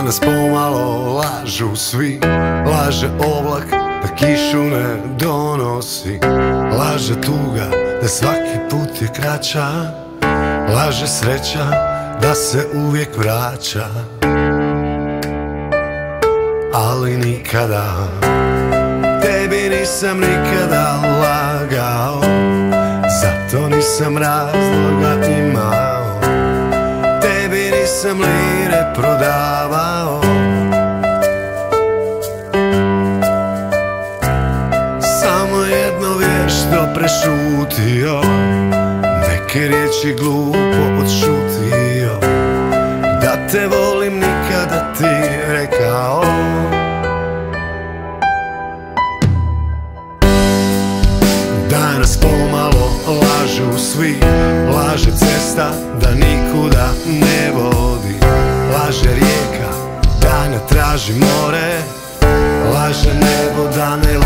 Danas pomalo lažu svi. Laže oblak da kišu ne donosi. Laže tuga da svaki put je kraća. Laže sreća da se uvijek vraća. Ali nikada Tebi nisam nikada lagao. Zato nisam razloga imao Tebi nisam lire prodavao jedno vješto prešutio Neke riječi glupo odšutio. Da te volim nikada ti rekao. Danas pomalo lažu svi Laže cesta da nikuda ne vodi. Laže rijeka da ne traži more Laže nebo da ne